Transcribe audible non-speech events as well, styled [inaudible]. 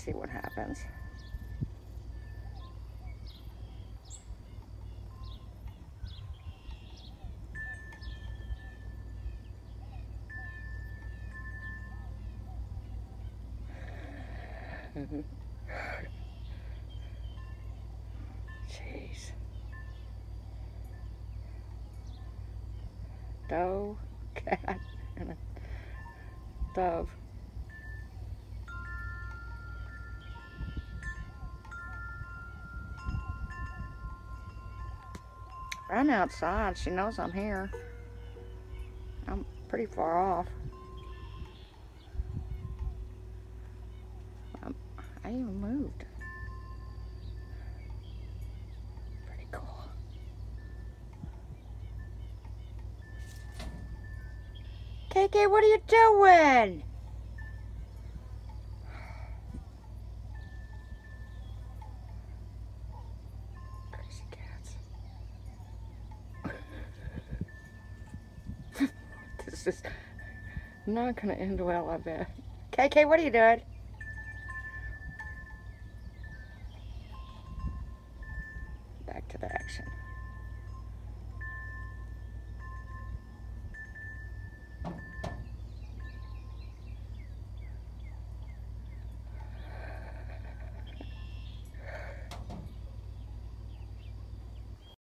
see what happens. Jeez. Doe, [laughs] cat, and a dove. Run outside. She knows I'm here. I'm pretty far off. I'm, I even moved. Pretty cool. KK, what are you doing? This is not gonna end well, I bet. KK, what are you doing? Back to the action.